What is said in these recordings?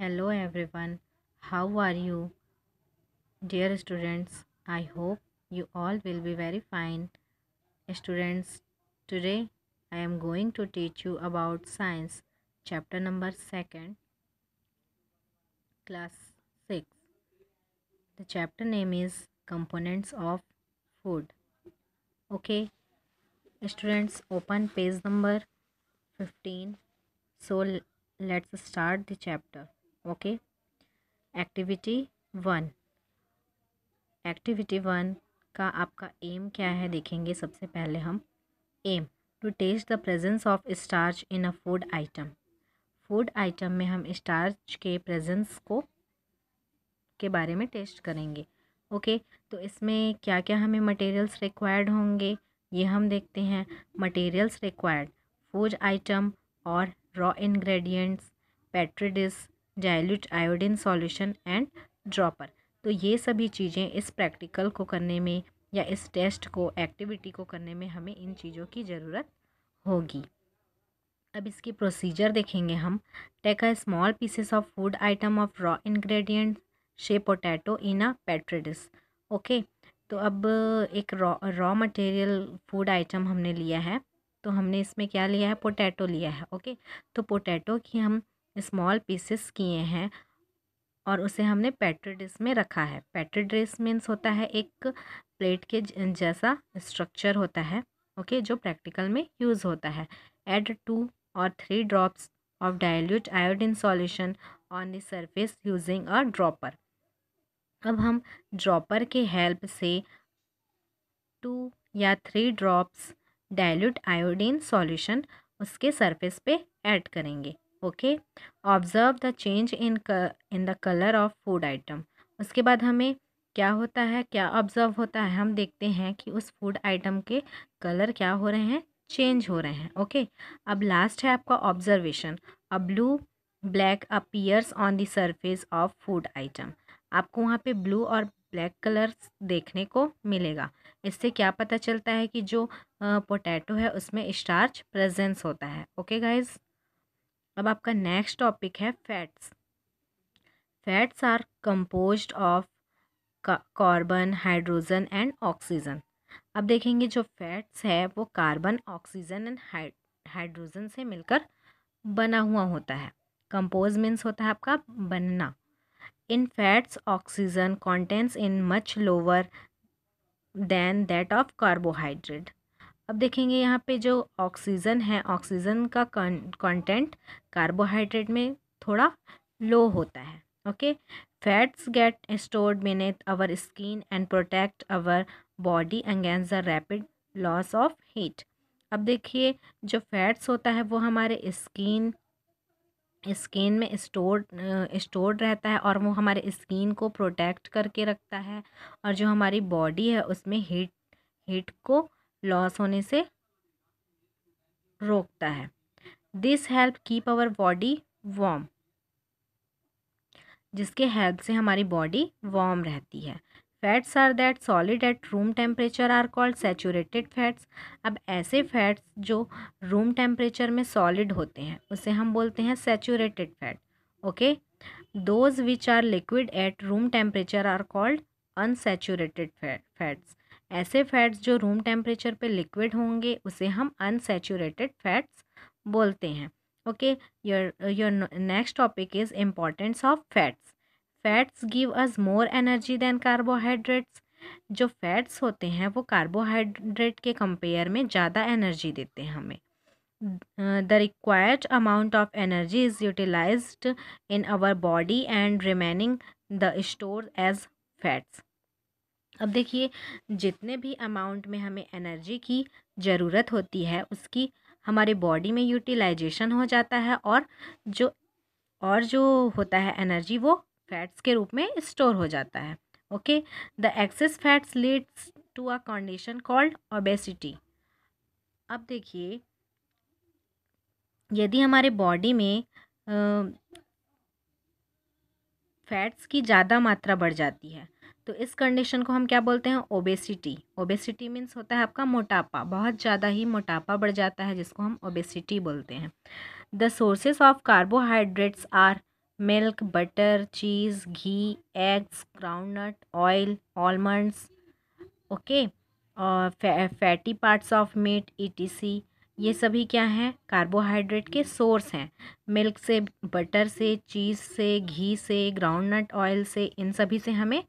Hello everyone, how are you? Dear students, I hope you all will be very fine. Students, today I am going to teach you about science, chapter number 2nd, class 6. The chapter name is Components of Food. Okay, students, open page number 15. So let's start the chapter. Okay, activity one activity one का आपका aim क्या है देखेंगे सबसे पहले हम. Aim to test the presence of starch in a food item food item में हम स्टार्च के प्रेजेंस को के बारे में टेस्ट करेंगे. ओके okay, तो इसमें क्या क्या हमें मटेरियल्स रिक्वायर्ड होंगे? ये हम देखते हैं. मटेरियल्स रिक्वायर्ड फ़ूड आइटम और raw ingredients petri dish dilute iodine solution and dropper तो ये सभी चीज़ें इस प्रैक्टिकल को करने में या इस टेस्ट को एक्टिविटी को करने में हमें इन चीज़ों की ज़रूरत होगी। अब इसकी प्रोसीजर देखेंगे हम। Take a small pieces of food item of raw ingredient say potato in a petri dish okay तो अब एक raw raw material food item हमने लिया है। तो हमने इसमें क्या लिया है? पोटैटो लिया है। ओके तो पोटैटो की हम स्मॉल पीसेस किए हैं और उसे हमने पेट्रिडिस में रखा है। पेट्रिडिस मीन्स होता है एक प्लेट के जैसा स्ट्रक्चर होता है, ओके, जो प्रैक्टिकल में यूज़ होता है। एड टू और three drops of dilute iodine solution on the surface using a dropper अब हम ड्रॉपर के हेल्प से टू या three drops dilute iodine solution उसके सरफेस पे ऐड करेंगे। Okay? Observe the change in in the colour of food item. उसके बाद हमें क्या होता है, क्या ऑब्ज़र्व होता है, हम देखते हैं कि उस फ़ूड आइटम के कलर क्या हो रहे हैं, चेंज हो रहे हैं, ओके? अब लास्ट है आपका observation. A blue, black appears on the surface of food item. आपको वहाँ पे ब्लू और ब्लैक कलर देखने को मिलेगा। इससे क्या पता चलता है कि जो पोटैटो है, उसमें स्टार्च प्रेजेंस होता है, ओके गाइज़ अब आपका नेक्स्ट टॉपिक है fats fats are composed of carbon hydrogen and oxygen अब देखेंगे जो फैट्स है, वो कार्बन ऑक्सीजन एंड हाइड्रोजन से मिलकर बना हुआ होता है। कंपोज मीन्स होता है आपका बनना। In fats oxygen contents in much lower than that of carbohydrate अब देखेंगे यहाँ पे जो ऑक्सीजन है ऑक्सीजन का कंटेंट कार्बोहाइड्रेट में थोड़ा लो होता है okay fats get stored beneath our skin and protect our body against the rapid loss of heat अब देखिए, जो फैट्स होता है वो हमारे स्किन स्किन में स्टोर स्टोर्ड रहता है और वो हमारे स्किन को प्रोटेक्ट करके रखता है और जो हमारी बॉडी है उसमें हीट हीट को लॉस होने से रोकता है। This help keep our body warm जिसके हेल्प से हमारी बॉडी वार्म रहती है। Fats are that solid at room temperature are called saturated fats अब ऐसे फैट्स जो रूम टेम्परेचर में सॉलिड होते हैं, उसे हम बोलते हैं saturated fat okay those which are liquid at room temperature are called unsaturated fats ऐसे फैट्स जो रूम टेम्परेचर पे लिक्विड होंगे, उसे हम अनसेचूरेटेड फैट्स बोलते हैं। Okay your your next topic is importance of fats fats give us more energy than carbohydrates जो fats होते हैं, वो कार्बोहाइड्रेट के कंपेयर में ज़्यादा एनर्जी देते हैं हमें। The required amount of energy is utilised in our body and remaining the store as fats अब देखिए, जितने भी अमाउंट में हमें एनर्जी की ज़रूरत होती है, उसकी हमारे बॉडी में यूटिलाइजेशन हो जाता है और जो और जो होता है एनर्जी, वो फैट्स के रूप में स्टोर हो जाता है। Okay? The excess fats leads to a condition called obesity. अब देखिए, यदि हमारे बॉडी में फैट्स की ज़्यादा मात्रा बढ़ जाती है तो इस कंडीशन को हम क्या बोलते हैं? ओबेसिटी ओबेसिटी मीन्स होता है आपका मोटापा। बहुत ज़्यादा ही मोटापा बढ़ जाता है, जिसको हम ओबेसिटी बोलते हैं। The sources of carbohydrates are milk butter cheese ghee eggs groundnut oil almonds okay और फैटी पार्ट्स ऑफ़ मीट ई ये सभी क्या हैं? कार्बोहाइड्रेट के सोर्स हैं। मिल्क से बटर से चीज़ से घी से ग्राउंडनट ऑयल से, इन सभी से हमें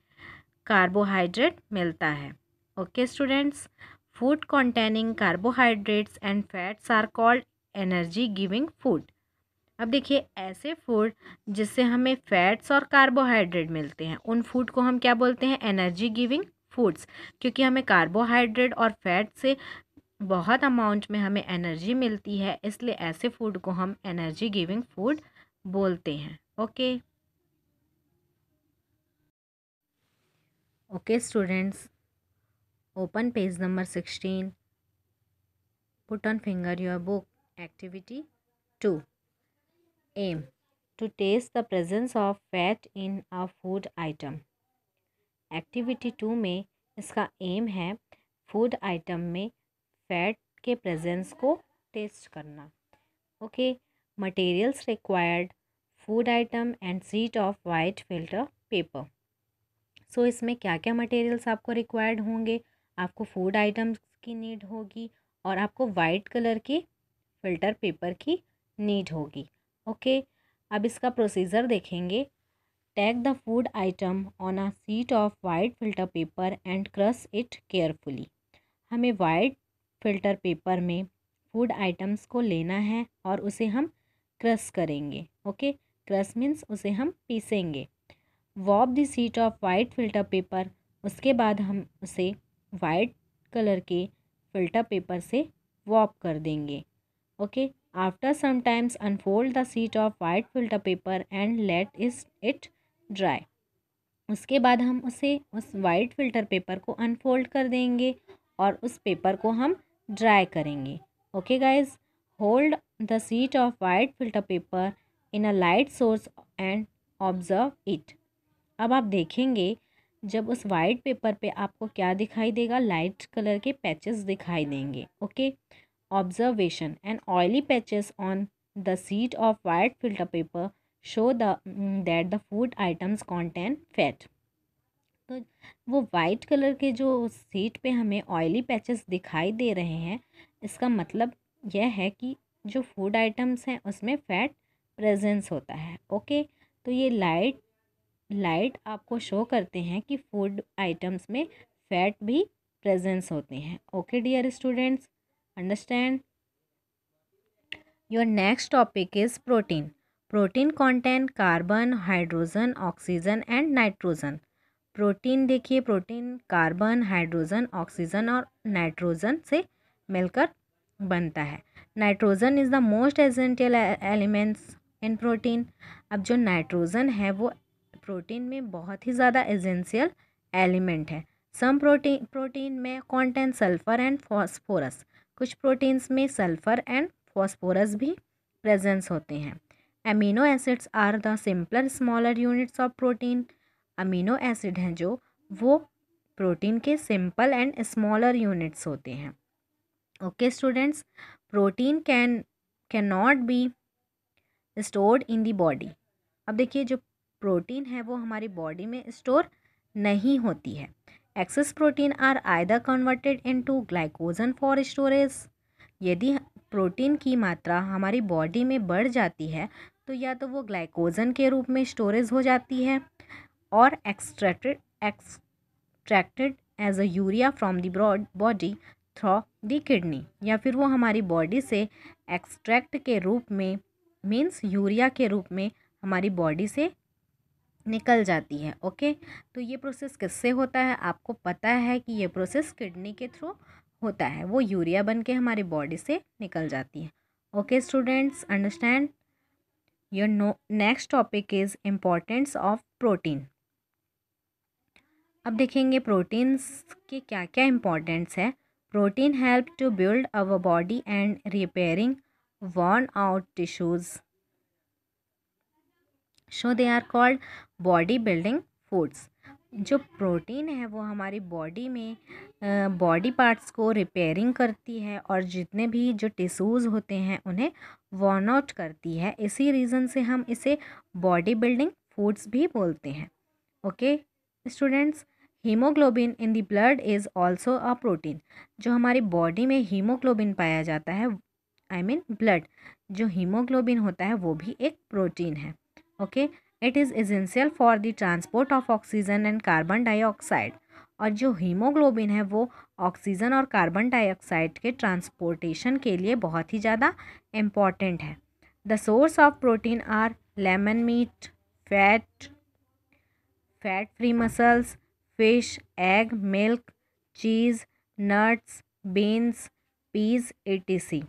कार्बोहाइड्रेट मिलता है। Okay students food containing carbohydrates and fats are called energy giving food अब देखिए, ऐसे फ़ूड जिससे हमें फैट्स और कार्बोहाइड्रेट मिलते हैं, उन फ़ूड को हम क्या बोलते हैं? एनर्जी गिविंग फूड्स क्योंकि हमें कार्बोहाइड्रेट और फैट से बहुत अमाउंट में हमें एनर्जी मिलती है, इसलिए ऐसे फ़ूड को हम एनर्जी गिविंग फ़ूड बोलते हैं। Okay okay students open page number sixteen put on finger your book activity two aim to test the presence of fat in a food item activity two में इसका aim है food item में fat के presence को test करना. Okay materials required food item and sheet of white filter paper so इसमें क्या क्या मटेरियल्स आपको रिक्वायर्ड होंगे? आपको फ़ूड आइटम्स की नीड होगी और आपको वाइट कलर के फ़िल्टर पेपर की नीड होगी। ओके अब इसका प्रोसीजर देखेंगे। Take the food item on a sheet of white filter paper and crush it carefully हमें वाइट फ़िल्टर पेपर में फ़ूड आइटम्स को लेना है और उसे हम क्रस करेंगे। ओके क्रस मीन्स उसे हम पीसेंगे। Wrap the sheet of white filter paper. उसके बाद हम उसे वाइट कलर के फ़िल्टर पेपर से वॉप कर देंगे। Okay? After sometimes unfold the sheet of white filter paper and let is it dry. उसके बाद हम उसे उस वाइट फ़िल्टर पेपर को अनफोल्ड कर देंगे और उस पेपर को हम ड्राई करेंगे। Okay guys hold the sheet of white filter paper in a light source and observe it. अब आप देखेंगे जब उस वाइट पेपर पे आपको क्या दिखाई देगा? लाइट कलर के पैचेस दिखाई देंगे okay observation and oily patches on the sheet of white filter paper show the that the food items contain fat तो वो वाइट कलर के जो सीट पे हमें ऑयली पैचेस दिखाई दे रहे हैं, इसका मतलब यह है कि जो फ़ूड आइटम्स हैं, उसमें फ़ैट प्रेजेंस होता है ओके तो ये लाइट लाइट आपको शो करते हैं कि फ़ूड आइटम्स में फ़ैट भी प्रेजेंस होते हैं। Okay, dear students, understand? Your next topic is protein. Protein content carbon, hydrogen, oxygen and nitrogen. Protein देखिए, प्रोटीन, कार्बन, हाइड्रोजन, ऑक्सीजन और नाइट्रोजन से मिलकर बनता है। Nitrogen is the most essential elements in protein. अब जो नाइट्रोजन है, वो प्रोटीन में बहुत ही ज़्यादा एजेंशियल एलिमेंट है। सम प्रोटीन प्रोटीन में कॉन्टेंट सल्फ़र एंड फॉस्फोरस कुछ प्रोटीन्स में सल्फ़र एंड फॉस्फोरस भी प्रेजेंस होते हैं। Amino acids are the simpler smaller units of protein amino acid हैं जो, वो प्रोटीन के सिंपल एंड स्मॉलर यूनिट्स होते हैं। Okay students protein can can not be stored in the body अब देखिए, जो प्रोटीन है वो हमारी बॉडी में स्टोर नहीं होती है। Excess protein are either converted into glycogen for storage यदि प्रोटीन की मात्रा हमारी बॉडी में बढ़ जाती है तो या तो वो ग्लाइकोजन के रूप में स्टोरेज हो जाती है और extracted extracted as a urea from the broad body through the kidney या फिर वो हमारी बॉडी से एक्सट्रैक्ट के रूप में मीन्स यूरिया के रूप में हमारी बॉडी से निकल जाती है, ओके? तो ये प्रोसेस किससे होता है? आपको पता है कि ये प्रोसेस किडनी के थ्रू होता है, वो यूरिया बन के हमारी बॉडी से निकल जाती है, okay students? Understand? Your no, next topic is importance of protein. अब देखेंगे प्रोटीन्स के क्या क्या इम्पोर्टेंस है। Protein help to build our body and repairing worn out tissues. So they are called body building foods जो protein है वो हमारी बॉडी में बॉडी पार्ट्स को रिपेयरिंग करती है और जितने भी जो टिश्यूज़ होते हैं उन्हें वॉर्न आउट करती है। इसी रीज़न से हम इसे बॉडी बिल्डिंग फूड्स भी बोलते हैं। Okay students haemoglobin in the blood is also a protein जो हमारी बॉडी में हीमोग्लोबिन पाया जाता है आई मीन ब्लड जो हीमोग्लोबिन होता है वो भी एक प्रोटीन है। Okay it is essential for the transport of oxygen and carbon dioxide और जो हीमोग्लोबिन है वो ऑक्सीजन और कार्बन डाइऑक्साइड के ट्रांसपोर्टेशन के लिए बहुत ही ज़्यादा इंपॉर्टेंट है। The source of protein are lemon meat fat fat free mussels fish egg milk cheese nuts beans peas etc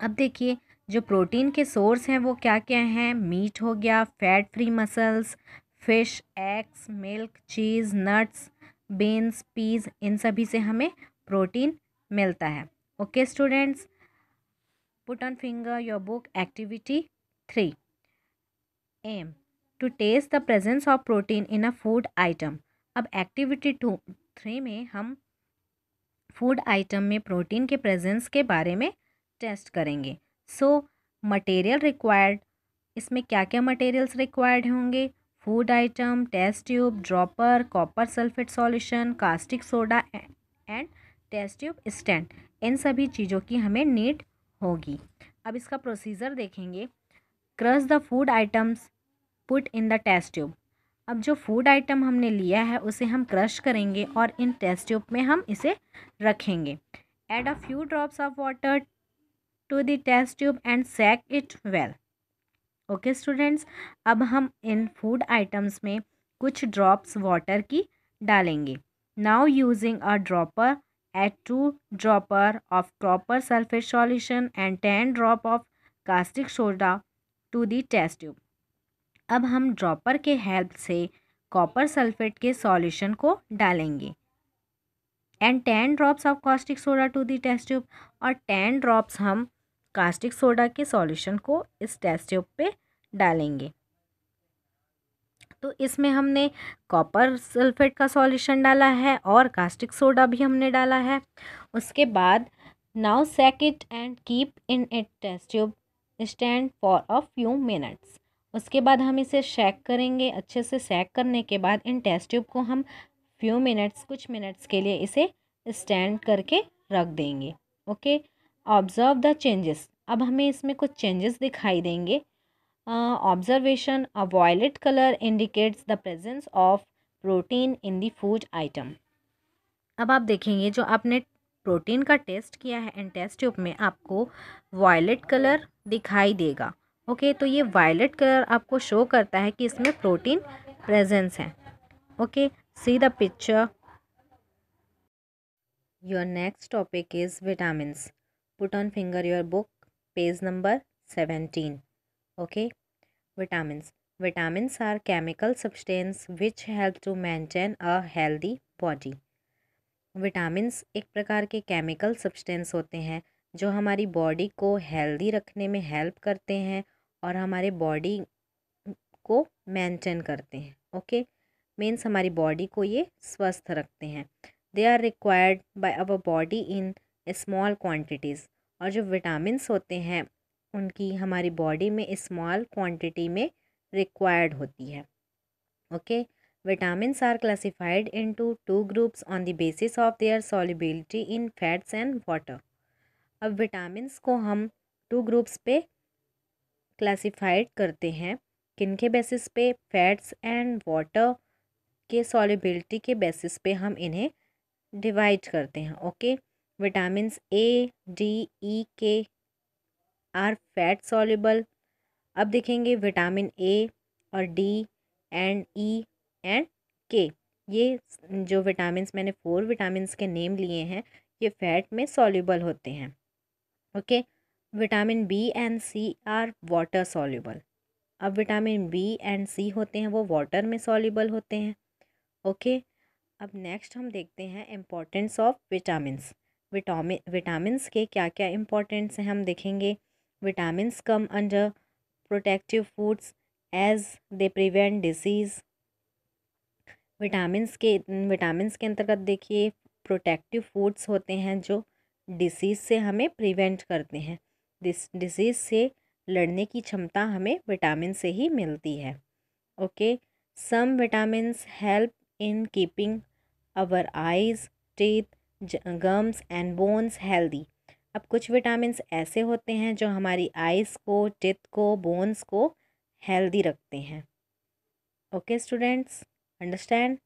अब देखिए जो प्रोटीन के सोर्स हैं, वो क्या क्या हैं? मीट हो गया, fat free mussels, fish, eggs, milk, cheese, nuts, beans, peas, इन सभी से हमें प्रोटीन मिलता है। Okay students, put on finger your book activity three. Aim, to test the presence of protein in a food item. अब activity two, three में हम food item में protein के प्रेजेंस के बारे में टेस्ट करेंगे। सो मटेरियल रिक्वायर्ड इसमें क्या क्या मटेरियल्स रिक्वायर्ड होंगे food item test tube dropper copper sulphate solution caustic soda and test tube stand इन सभी चीज़ों की हमें नीड होगी। अब इसका प्रोसीजर देखेंगे। Crush the food items put in the test tube अब जो फ़ूड आइटम हमने लिया है, उसे हम क्रश करेंगे और इन टेस्ट ट्यूब में हम इसे रखेंगे। Add a few drops of water to the test tube and shake it well okay students अब हम इन फ़ूड आइटम्स में कुछ ड्रॉप्स वाटर की डालेंगे। Now using a dropper add two dropper of copper sulphate solution and ten drop of caustic soda to the test tube अब हम dropper के help से कॉपर सल्फेट के सॉल्यूशन को डालेंगे। And ten drops of caustic soda to the test tube और ten drops हम caustic soda के सॉल्यूशन को इस टेस्ट ट्यूब पे डालेंगे। तो इसमें हमने कॉपर सल्फेट का सॉल्यूशन डाला है और कास्टिक सोडा भी हमने डाला है। उसके बाद now shake it and keep in it test tube stand for a few minutes उसके बाद हम इसे शेक करेंगे। अच्छे से सेक करने के बाद इन टेस्ट ट्यूब को हम फ्यू मिनट्स कुछ मिनट्स के लिए इसे स्टैंड करके रख देंगे। ओके ऑब्ज़र्व द चेंजेस अब हमें इसमें कुछ चेंजेस दिखाई देंगे। Observation a violet colour indicates the presence of protein in the food item अब आप देखेंगे जो आपने प्रोटीन का टेस्ट किया है एंड टेस्ट ट्यूब में आपको वॉयलेट कलर दिखाई देगा। ओके okay, तो ये वायलेट कलर आपको शो करता है कि इसमें प्रोटीन प्रेजेंस है। Okay see the picture your next topic is vitamins put on finger your book page number 17 okay vitamins vitamins are chemical substance which help to maintain a healthy body vitamins एक प्रकार के chemical substance होते हैं जो हमारी body को healthy रखने में हेल्प करते हैं और हमारे बॉडी को मेंटेन करते हैं ओके मीन्स हमारी बॉडी को ये स्वस्थ रखते हैं। They are required by our body in small quantities और जो विटामिन्स होते हैं, उनकी हमारी बॉडी में स्मॉल क्वांटिटी में रिक्वायर्ड होती है। Okay vitamins are classified into two two groups on the basis of their solubility in fats and water अब विटामिन्स को हम टू ग्रुप्स पे क्लासिफाइड करते हैं। किन के बेसिस पे? फैट्स एंड वाटर के सॉलिबिलिटी के बेसिस पे हम इन्हें डिवाइड करते हैं okay? Vitamin A D E K are fat soluble अब देखेंगे विटामिन ए और डी एंड ई एंड के ये जो विटामिन मैंने फोर विटामिन के नेम लिए हैं, ये फैट में सॉल्युबल होते हैं okay vitamin B and C are water soluble अब विटामिन बी एंड सी होते हैं, वो वाटर में सॉल्युबल होते हैं. ओके, अब नेक्स्ट हम देखते हैं importance of vitamins vitamin vitamins के क्या क्या इम्पोर्टेंट्स हैं हम देखेंगे. Vitamins come under protective foods as they prevent diseases vitamins के विटामिन्स के अंतर्गत देखिए प्रोटेक्टिव फूड्स होते हैं जो डिसीज़ से हमें प्रिवेंट करते हैं. डिसीज़ से लड़ने की क्षमता हमें विटामिन से ही मिलती है. Okay some vitamins help in keeping our eyes teeth gums and bones healthy अब कुछ विटामिन ऐसे होते हैं जो हमारी आइज़ को टिथ को बोन्स को हेल्दी रखते हैं। Okay students understand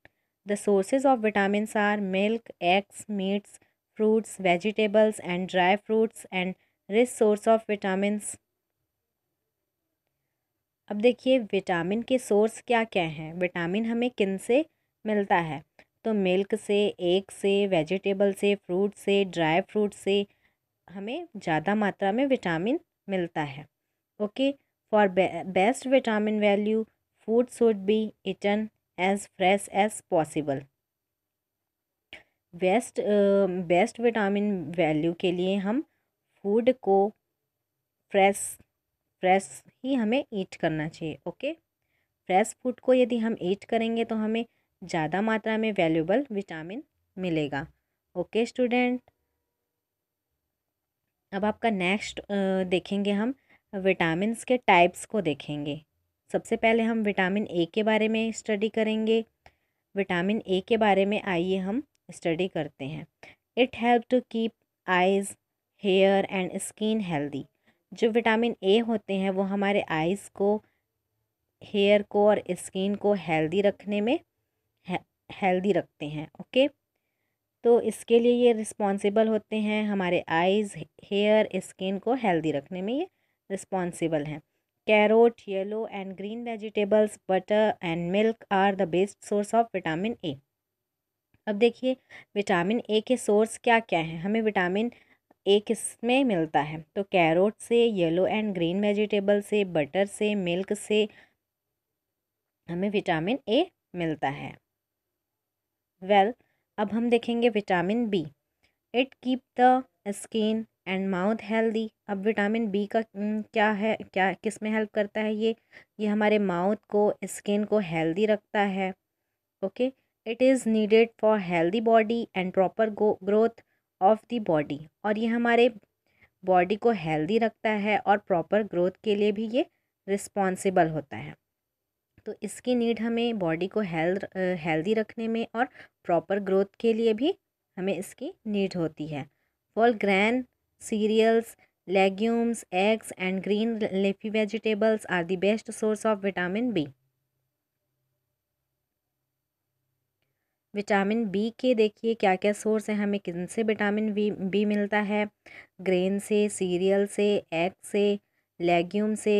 the sources of vitamin are milk eggs meats fruits vegetables and dry fruits and rich source of vitamins अब देखिए विटामिन के सोर्स क्या क्या हैं? विटामिन हमें किन से मिलता है। तो मिल्क से, एग से, वेजिटेबल से, फ्रूट से, ड्राई फ्रूट से हमें ज़्यादा मात्रा में विटामिन मिलता है। Okay? For best vitamin value, food should be eaten as fresh as possible. Best best vitamin value के लिए हम फ़ूड को फ्रेश फ्रेश ही हमें ईट करना चाहिए। ओके? फ्रेश फ़ूड को यदि हम ईट करेंगे तो हमें ज़्यादा मात्रा में वैल्यूबल विटामिन मिलेगा। ओके स्टूडेंट अब आपका नेक्स्ट देखेंगे हम विटामिन्स के टाइप्स को देखेंगे। सबसे पहले हम विटामिन ए के बारे में स्टडी करेंगे। विटामिन ए के बारे में आइए हम स्टडी करते हैं। It help to keep eyes hair and skin healthy जो विटामिन ए होते हैं वो हमारे आइज़ को हेयर को और स्किन को हेल्दी रखने में हेल्दी रखते हैं ओके तो इसके लिए ये रिस्पॉन्सिबल होते हैं हमारे आइज़ हेयर स्किन को हेल्दी रखने में ये रिस्पॉन्सिबल हैं। Carrot yellow and green vegetables butter and milk are the best source of vitamin A अब देखिए विटामिन ए के सोर्स क्या क्या हैं? हमें विटामिन ए किसमें मिलता है? तो कैरोट से येलो एंड ग्रीन वेजिटेबल से बटर से मिल्क से हमें विटामिन ए मिलता है। वेल well, अब हम देखेंगे vitamin B it keep the skin and mouth healthy अब विटामिन बी का क्या है क्या किसमें हेल्प करता है ये? ये हमारे माउथ को स्किन को हेल्दी रखता है। Okay it is needed for healthy body and proper growth of the body और ये हमारे बॉडी को हेल्दी रखता है और प्रॉपर ग्रोथ के लिए भी ये रिस्पॉन्सिबल होता है। तो इसकी नीड हमें बॉडी को हेल्थ हेल्दी रखने में और प्रॉपर ग्रोथ के लिए भी हमें इसकी नीड होती है। Whole grain, cereals, legumes, eggs and green leafy vegetables are the best source of vitamin B. Vitamin B के देखिए क्या क्या सोर्स हैं, हमें किन से विटामिन बी बी मिलता है? ग्रेन से, सीरियल से, एग से, लेग्यूम से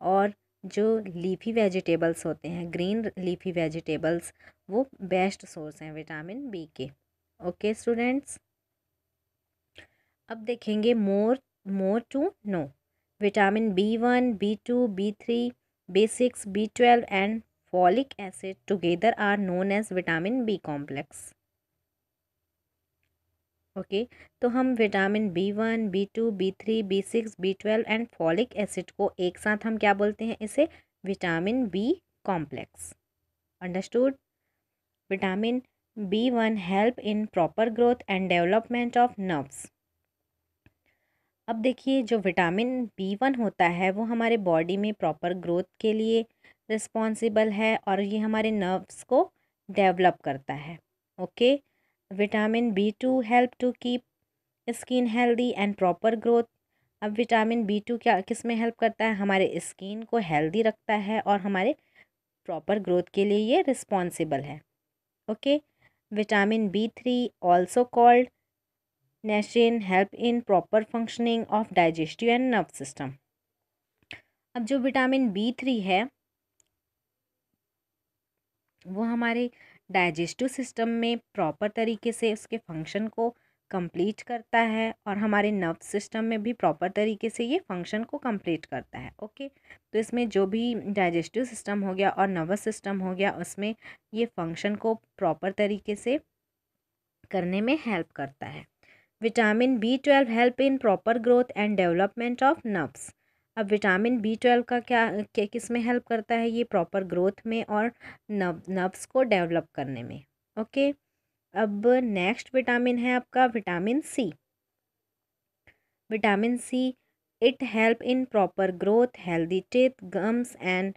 और जो लीफी वेजिटेबल्स होते हैं, ग्रीन लीफी वेजिटेबल्स, वो बेस्ट सोर्स हैं विटामिन बी के। Okay students? अब देखेंगे more more to know. Vitamin B one, B two, B three, B six, B twelve and folic acid together are known as vitamin B complex okay तो हम vitamin B one, B two, B three, B six, B twelve and folic acid को एक साथ हम क्या बोलते हैं इसे? Vitamin B complex. Understood? Vitamin B one help in proper growth and development of nerves. अब देखिए, जो विटामिन बी वन होता है, वो हमारे बॉडी में प्रॉपर ग्रोथ के लिए रिस्पॉन्सिबल है और ये हमारे नर्व्स को डेवलप करता है। Okay? Vitamin B two help to keep skin healthy and proper growth अब विटामिन बी टू क्या किसमें हेल्प करता है? हमारे स्किन को हेल्दी रखता है और हमारे प्रॉपर ग्रोथ के लिए ये रिस्पॉन्सिबल है। Okay vitamin B three also called niacin help in proper functioning of digestive and nerve system अब जो विटामिन बी थ्री है, वो हमारे डाइजेस्टिव सिस्टम में प्रॉपर तरीके से उसके फ़ंक्शन को कंप्लीट करता है और हमारे नर्व सिस्टम में भी प्रॉपर तरीके से ये फ़ंक्शन को कंप्लीट करता है, ओके? तो इसमें जो भी डाइजेस्टिव सिस्टम हो गया और नर्वस सिस्टम हो गया, उसमें ये फ़ंक्शन को प्रॉपर तरीके से करने में हेल्प करता है। Vitamin B twelve help in proper growth and development of nerves. अब विटामिन बी ट्वेल्व का क्या, किसमें हेल्प करता है? ये प्रॉपर ग्रोथ में और नव नर्व्स को डेवलप करने में। ओके? अब नेक्स्ट विटामिन है आपका vitamin C. Vitamin C it help in proper growth healthy teeth gums and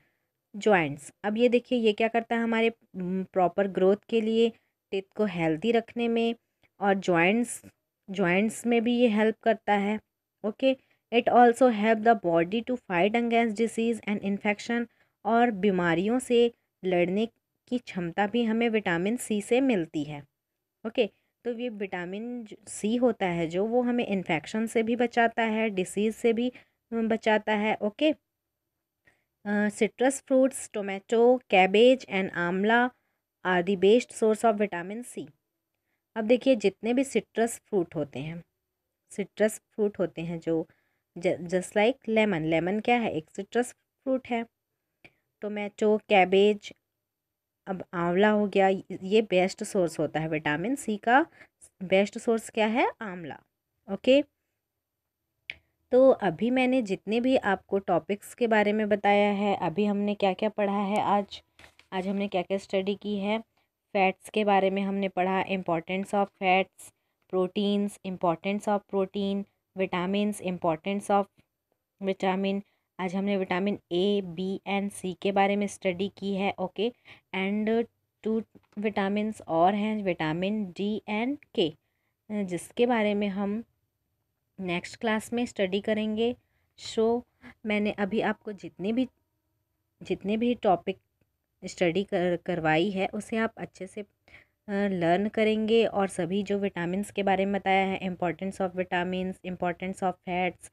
joints. अब ये देखिए ये क्या करता है हमारे प्रॉपर ग्रोथ के लिए टीथ को हेल्दी रखने में और जॉइंट्स जॉइंट्स में भी ये हेल्प करता है। Okay? It also help the body to fight against diseases and infection और बीमारियों से लड़ने की क्षमता भी हमें विटामिन सी से मिलती है। ओके okay, तो ये विटामिन सी होता है जो वो हमें इन्फेक्शन से भी बचाता है डिसीज़ से भी बचाता है। Okay citrus fruits tomato cabbage and amla are the best source of vitamin C अब देखिए जितने भी सिट्रस फ्रूट होते हैं सिट्रस फ्रूट होते हैं जो जस्ट लाइक लेमन लेमन क्या है? एक सिट्रस फ्रूट है। टोमेटो कैबेज अब आंवला हो गया। ये बेस्ट सोर्स होता है विटामिन सी का। बेस्ट सोर्स क्या है? आंवला। ओके तो अभी मैंने जितने भी आपको टॉपिक्स के बारे में बताया है, अभी हमने क्या क्या पढ़ा है आज? आज हमने क्या क्या स्टडी की है? फैट्स के बारे में हमने पढ़ा। Importance of fats proteins importance of protein vitamin importance of vitamin आज हमने vitamin A B and C के बारे में स्टडी की है ओके एंड टू विटामिन और हैं विटामिन डी एंड के जिसके बारे में हम नेक्स्ट क्लास में स्टडी करेंगे. सो मैंने अभी आपको जितने भी जितने भी टॉपिक स्टडी कर, करवाई है, उसे आप अच्छे से लर्न करेंगे और सभी जो विटामिन के बारे में बताया है importance of vitamin importance of fats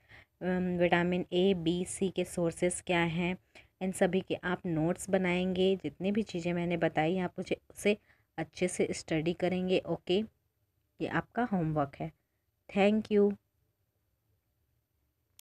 vitamin A B C के सोर्सेस क्या हैं, इन सभी के आप नोट्स बनाएँगे, जितनी भी चीज़ें मैंने बताई, आप मुझे उसे अच्छे से स्टडी करेंगे ओके ये आपका होमवर्क है। Thank you